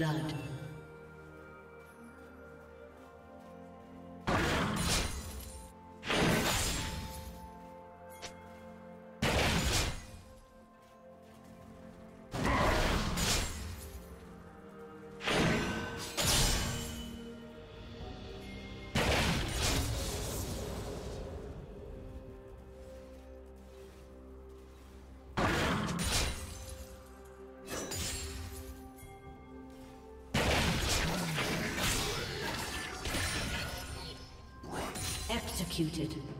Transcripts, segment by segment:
Blood. Executed.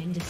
Been destroyed.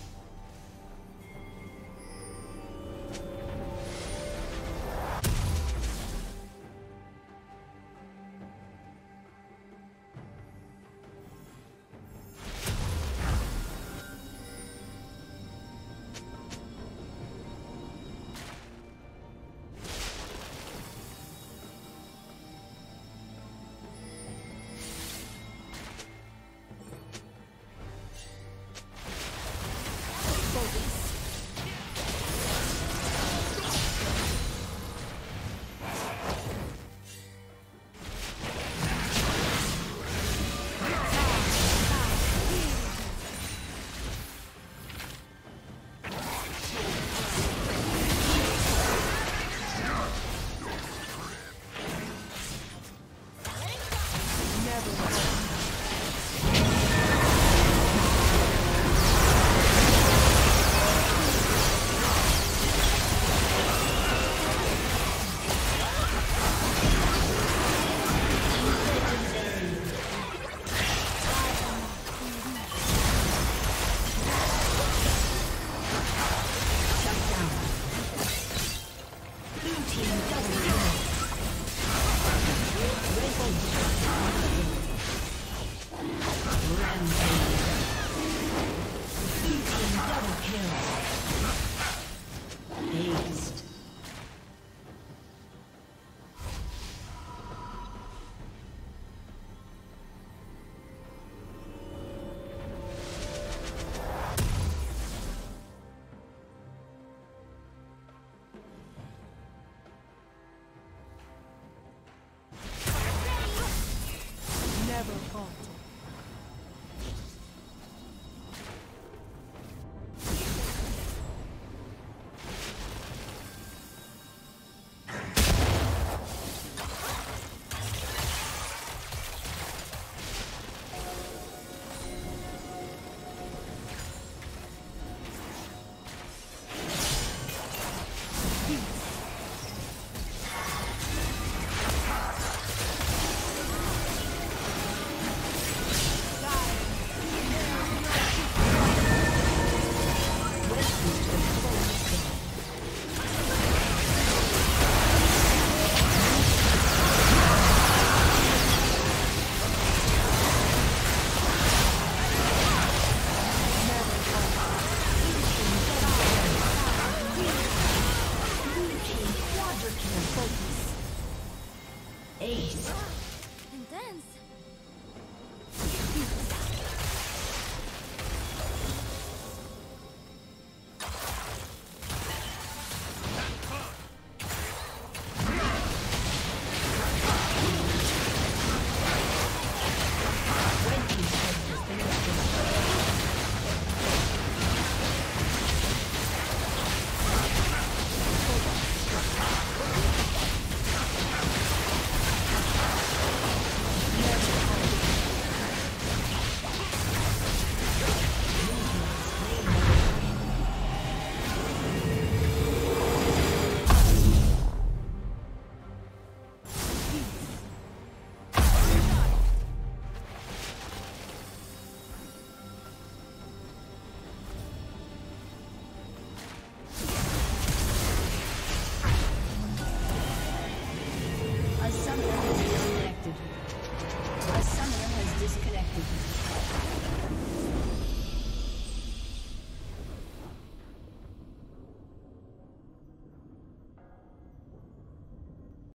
friends!